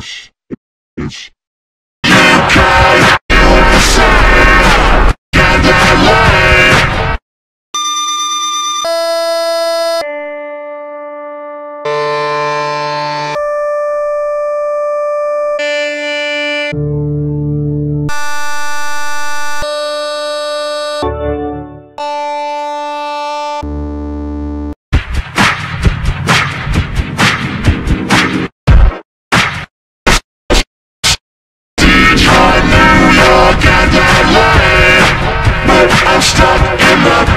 Is UK Struck in the